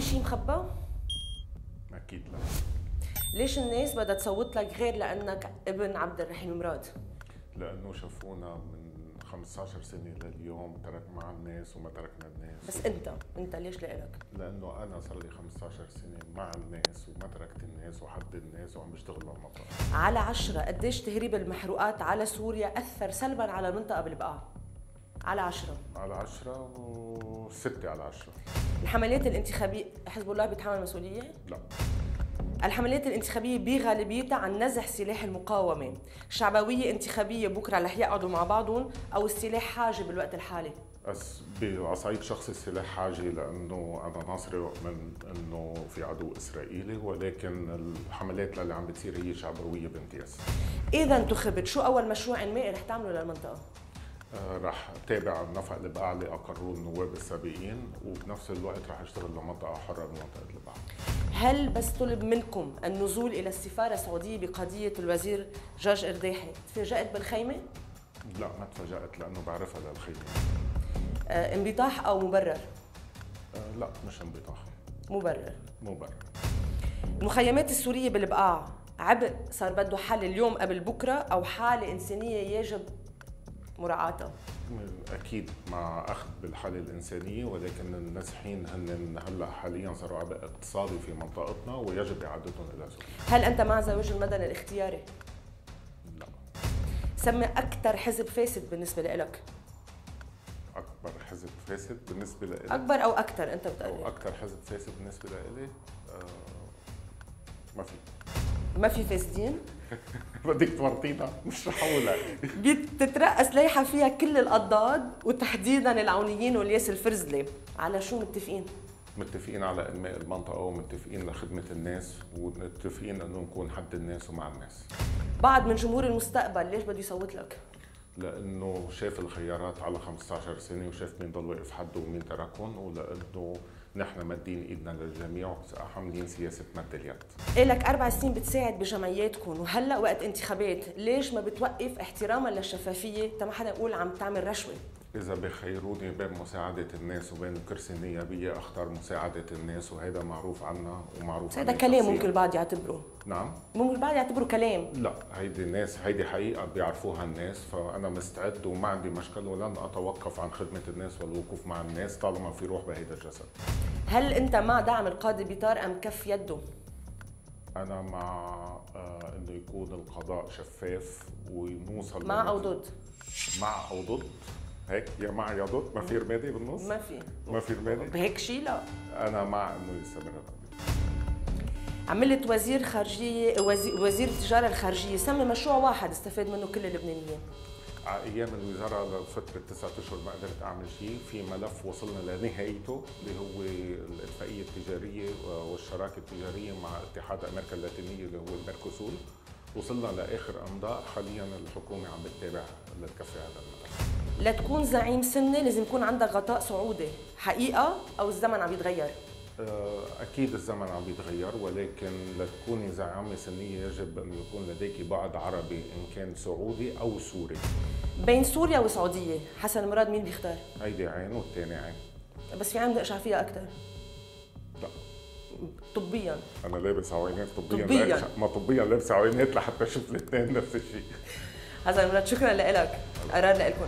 شيء مخبى؟ أكيد لا ليش الناس بدها تصوت لك غير لانك ابن عبد الرحيم مراد؟ لأنه شافونا من 15 سنه لليوم ترك مع الناس وما تركنا الناس بس انت انت ليش لإلك؟ لأنه أنا صار لي 15 سنه مع الناس وما تركت الناس وحد الناس وعم بشتغل بالمطار على عشرة قديش تهريب المحروقات على سوريا اثر سلبا على المنطقة بالبقاع؟ على عشرة. على 10 وستة على 10 الحملات الانتخابية حزب الله بيتحمل مسؤولية؟ لا. الحملات الانتخابية بغالبيتها عن نزح سلاح المقاومة. شعبوية انتخابية بكرة رح يقعدوا مع بعضهم أو السلاح حاجة بالوقت الحالي؟ بس بعصايد شخصي السلاح حاجة لأنه أنا ناصري من إنه في عدو إسرائيلي ولكن الحملات اللي عم بتصير هي شعبوية بامتياز. إذا انتخبت شو أول مشروع إنمائي رح تعمله للمنطقة؟ رح تابع النفق اللي اقروه النواب السابقين وبنفس الوقت رح أشتغل لمنطقة حرة بمنطقه البقاع هل بس طلب منكم النزول إلى السفارة السعودية بقضية الوزير جورج إرداحي؟ تفاجأت بالخيمة؟ لا ما تفاجأت لأنه بعرفها للخيمة. آه، انبطاح أو مبرر؟ آه، لا مش انبطاح. مبرر. مبرر. المخيمات السورية بالبقاع عبء صار بده حل اليوم قبل بكرة أو حالة إنسانية يجب مراعاتها أكيد مع أخذ بالحالة الإنسانية ولكن النازحين هن هلأ حاليا صاروا عبء اقتصادي في منطقتنا ويجب إعادتهم إلى سوريا هل أنت مع زواج المدني الاختياري؟ لا. سمي أكثر حزب فاسد بالنسبة لإلك. أكبر حزب فاسد بالنسبة لإلي؟ أكبر أو أكثر أنت أو بتقلي أكثر حزب فاسد بالنسبة لإلي؟ آه ما في. ما في فاسدين؟ بدك تورطينا مش رح اقولها بتترأس لائحة فيها كل الأضداد وتحديدا العونيين والياس الفرزلي على شو متفقين؟ متفقين على إنماء المنطقة ومتفقين لخدمة الناس ومتفقين إنه نكون حد الناس ومع الناس بعض من جمهور المستقبل ليش بده يصوت لك؟ لأنه شاف الخيارات على 15 سنة وشاف مين ضل واقف حده ومين تركهم ولأنه نحن مادين إيدنا للجميع حاملين سياسة مد اليد إلك أربع سنين بتساعد بجمعياتكم وهلأ وقت انتخابات ليش ما بتوقف احتراما للشفافية تا ما حدا يقول عم تعمل رشوة؟ إذا بخيروني بين مساعدة الناس وبين الكرسي النيابية أختار مساعدة الناس وهذا معروف عنا ومعروف هذا كلام. ممكن البعض يعتبره نعم ممكن البعض يعتبره كلام لا هيدي الناس هيدي حقيقة بيعرفوها الناس فأنا مستعد وما عندي مشكلة ولن أتوقف عن خدمة الناس والوقوف مع الناس طالما في روح بهيدا الجسد هل أنت مع دعم القاضي بيطار أم كف يده؟ أنا مع آه إنه يكون القضاء شفاف ونوصل مع أو ضد؟ مع أو ضد هيك يا مع يا ضد ما في رمادي بالنص ما في ما في رمادي بهيك شيء لا أنا مع إنه يستمر. عملت وزير خارجية وزير, وزير التجارة الخارجية سمي مشروع واحد استفاد منه كل اللبنانيين على أيام الوزاره لفتره تسعة اشهر ما قدرت اعمل شيء في ملف وصلنا لنهايته اللي هو الاتفاقيه التجاريه والشراكه التجاريه مع اتحاد أمريكا اللاتينيه اللي هو الميركوسول وصلنا لاخر امضاء حاليا الحكومة عم بتتابع لتكفي هذا الملف لتكون زعيم سنة لازم يكون عندك غطاء سعودي. حقيقة أو الزمن عم يتغير؟ آه، أكيد الزمن عم بيتغير ولكن لتكوني زعامة سنية يجب أن يكون لديك بعد عربي إن كان سعودي أو سوري. بين سوريا وسعودية. حسن مراد مين بيختار؟ هيدي عين والثاني عين. بس في عندي أشعة فيها أكثر لا. طبيا. أنا لابس عوينات طبيا. طبياً. ما طبيا لابس عوينات لحتى أشوف الاثنين نفس الشيء. حسن مراد شكرا لك قرار لكم